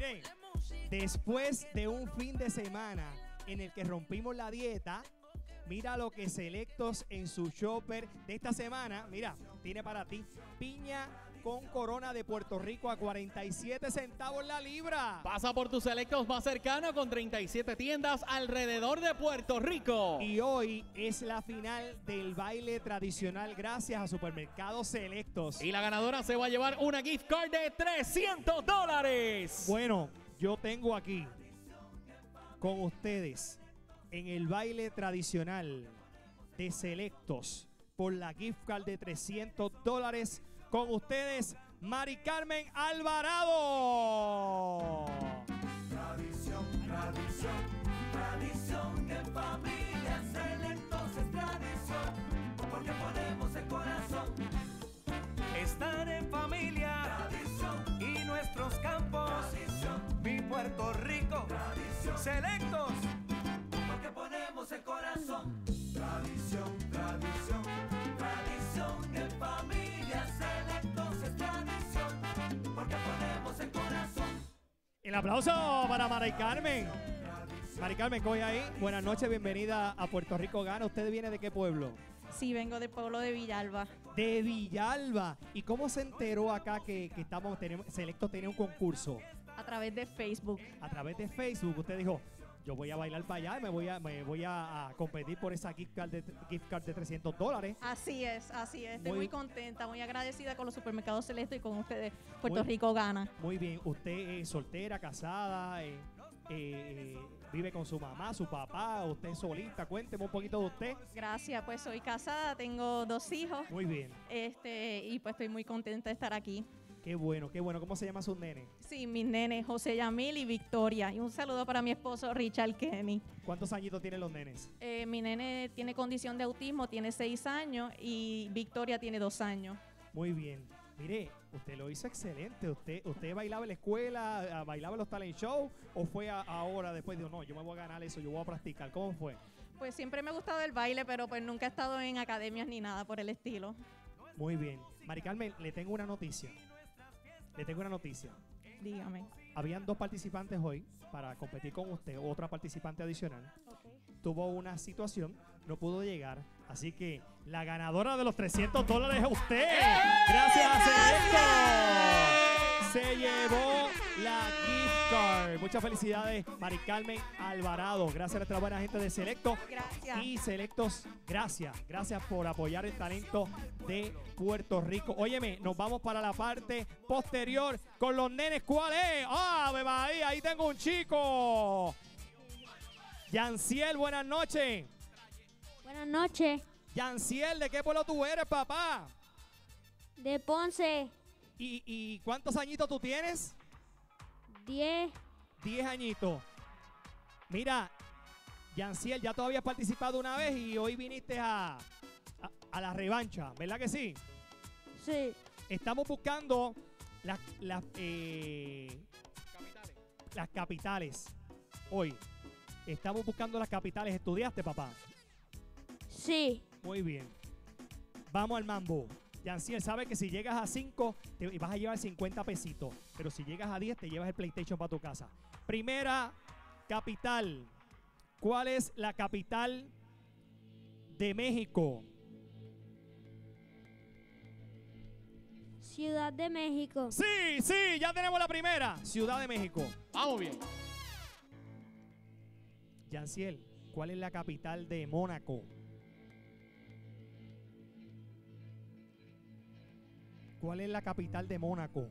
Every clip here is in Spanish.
Miren, después de un fin de semana en el que rompimos la dieta, mira lo que Selectos en su shopper de esta semana, mira, tiene para ti piña con corona de Puerto Rico a 47 centavos la libra. Pasa por tus selectos más cercanos con 37 tiendas alrededor de Puerto Rico. Y hoy es la final del baile tradicional gracias a Supermercados Selectos. Y la ganadora se va a llevar una gift card de 300 dólares. Bueno, yo tengo aquí con ustedes en el baile tradicional de Selectos por la gift card de 300 dólares con ustedes Mari Carmen Alvarado. Tradición, tradición, tradición en familia, selectos es tradición, porque ponemos el corazón. Estar en familia, tradición, y nuestros campos, tradición, mi Puerto Rico, tradición, selectos, porque ponemos el corazón. Tradición, El aplauso para Mari Carmen. Mari Carmen, coge ahí. Buenas noches, bienvenida a Puerto Rico Gana. ¿Usted viene de qué pueblo? Sí, vengo del pueblo de Villalba. De Villalba. ¿Y cómo se enteró acá que, que estamos, tenemos, Selecto tenía un concurso? A través de Facebook. A través de Facebook. Usted dijo, yo voy a bailar para allá y me voy a, me voy a, a competir por esa gift card de, gift card de 300 dólares. Así es, así es. Estoy Muy- muy, contenta, muy agradecida con los supermercados Celeste y con ustedes. Puerto Muy- Rico gana. Muy bien. ¿Usted es soltera, casada? eh, eh, vive con su mamá, su papá? ¿Usted es solita? Cuénteme un poquito de usted. Gracias, pues soy casada, tengo dos hijos. Muy bien. Este, y pues estoy muy contenta de estar aquí. Qué bueno, qué bueno. ¿Cómo se llama su nene? Sí, mis nenes, José Yamil y Victoria. Y un saludo para mi esposo Richard Kenny. ¿Cuántos añitos tienen los nenes? Eh, mi nene tiene condición de autismo, tiene seis años y Victoria tiene dos años. Muy bien. Mire, usted lo hizo excelente. ¿Usted usted bailaba en la escuela, ah, bailaba en los talent show o fue a- ahora después de no, yo me voy a ganar eso, yo voy a practicar? ¿Cómo fue? Pues siempre me ha gustado el baile, pero pues nunca he estado en academias ni nada por el estilo. Muy bien. Mari Carmen, le tengo una noticia. Le tengo una noticia. Dígame. Habían dos participantes hoy para competir con usted, otra participante adicional. Tuvo una situación, no pudo llegar. Así que la ganadora de los 300 dólares es usted. Gracias Muchas felicidades, Mari Carmen Alvarado. Gracias a nuestra buena gente de Selecto. Gracias. Y Selectos, gracias. Gracias por apoyar el talento de Puerto Rico. Óyeme, nos vamos para la parte posterior con los nenes. ¿Cuál es? ¡Ah, me María! Ahí tengo un chico. Yanciel, buenas noches. Buenas noches. Yanciel, ¿de qué pueblo tú eres, papá? De Ponce, ¿Y, y cuántos añitos tú tienes? 10. 10 añitos. Mira, Yanciel, ya tú habías participado una vez y hoy viniste a, a, a la revancha, ¿verdad que sí? Sí. Estamos buscando las, las, eh, las capitales hoy. Estamos buscando las capitales. ¿Estudiaste, papá? Sí. Muy bien. Vamos al mambo. Yanciel, sabe que si llegas a 5 te vas a llevar 50 pesitos. Pero si llegas a 10 te llevas el PlayStation para tu casa. Primera capital. ¿Cuál es la capital de México? Ciudad de México. Sí, sí, ya tenemos la primera. Ciudad de México. Vamos bien. Yanciel, ¿cuál es la capital de Mónaco? ¿Cuál es la capital de Mónaco?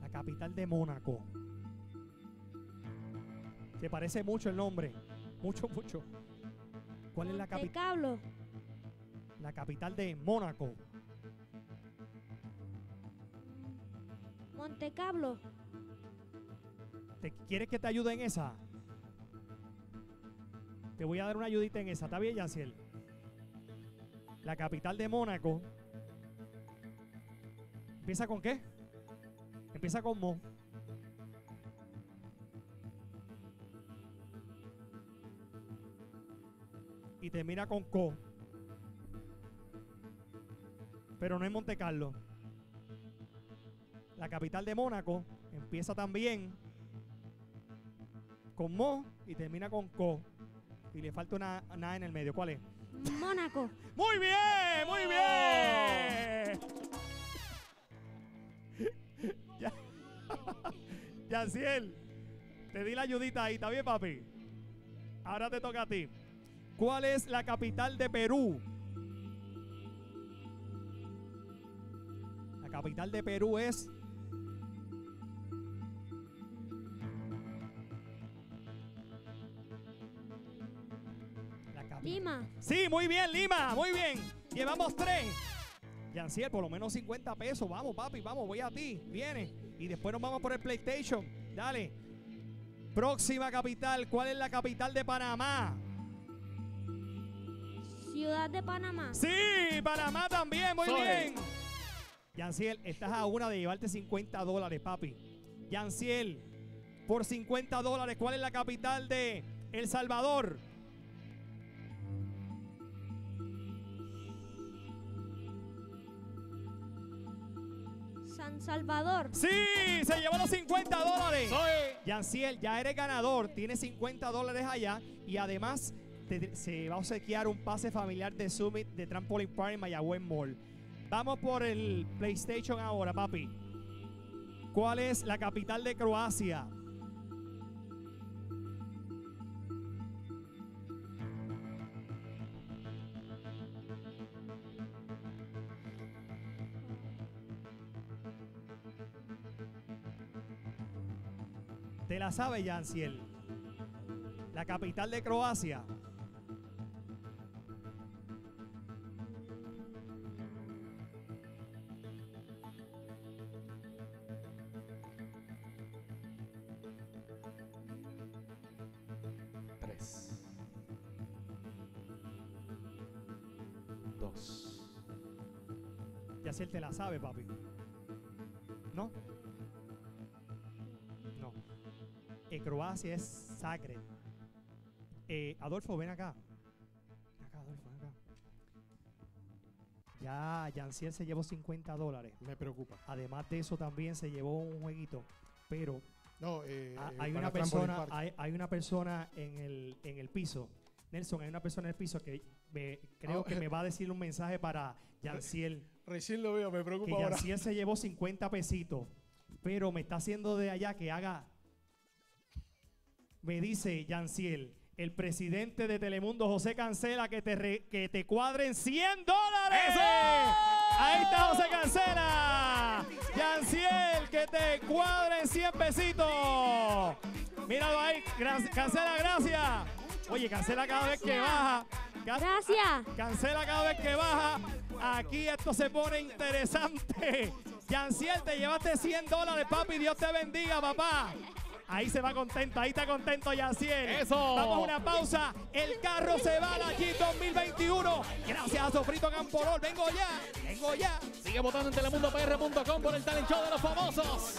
La capital de Mónaco. Se parece mucho el nombre. Mucho, mucho. ¿Cuál es la, capi- Cablo. la capital de Mónaco? Monte Cablo. ¿Te quieres que te ayude en esa? Te voy a dar una ayudita en esa. ¿Está bien, Yanciel? La capital de Mónaco. ¿Empieza con qué? Empieza con Mo. Y termina con Co. pero no es Monte Carlo. La capital de Mónaco empieza también con Mo y termina con Co. Y le falta una nada en el medio. ¿Cuál es? Mónaco. Muy bien, muy bien. Ya- Yaciel, te di la ayudita ahí, ¿está bien, papi? Ahora te toca a ti. ¿Cuál es la capital de Perú? La capital de Perú es Lima. Sí, muy bien, Lima, muy bien. Llevamos tres. Yanciel, por lo menos 50 pesos. Vamos, papi, vamos, voy a ti. Viene. Y después nos vamos por el PlayStation. Dale. Próxima capital. ¿Cuál es la capital de Panamá? Ciudad de Panamá. Sí, Panamá también, muy Soy. bien. Yanciel, estás a una de llevarte 50 dólares, papi. Yanciel, por 50 dólares, ¿cuál es la capital de El Salvador? San Salvador. Sí, se llevó los 50 dólares. Soy. Yanciel, ya eres ganador, tienes 50 dólares allá y además te- se va a obsequiar un pase familiar de Summit de Trampoline Park en Mayagüez Mall. Vamos por el PlayStation ahora, papi. ¿Cuál es la capital de Croacia? ¿Te la sabe, Yanciel? La capital de Croacia. Tres. Dos. Yaciel te la sabe, papi. No. En Croacia es Zagreb. Eh, Adolfo, ven acá. Ven acá, Adolfo, ven acá. Ya, Yanciel se llevó 50 dólares. Me preocupa. Además de eso, también se llevó un jueguito. Pero No, eh, ha- eh, hay, una persona, hay, hay una persona en el, en el piso. Nelson, hay una persona en el piso que me- creo Ah, que me va a decir un mensaje para Yanciel. Recién lo veo, me que preocupa ahora. Yanciel se llevó 50 pesitos, pero me está haciendo de allá que haga. Me dice Yanciel, el presidente de Telemundo, José Cancela, que te, re- que te cuadren 100 dólares. Ahí está José Cancela. Yanciel, que te cuadren 100 pesitos. Míralo ahí, Cancela, gracias. Oye, Cancela cada vez que baja. Gracias. Cancela cada vez que baja. Aquí esto se pone interesante. Yanciel, te llevaste 100 dólares, papi. Dios te bendiga, papá. Ahí se va contento, ahí está contento Yanciel. ¡Eso! Vamos a una pausa. El carro se va a la Jeep 2021. Gracias a Sofrito Camporol. Vengo ya, vengo ya. Sigue votando en telemundopr.com por el talent show de los famosos.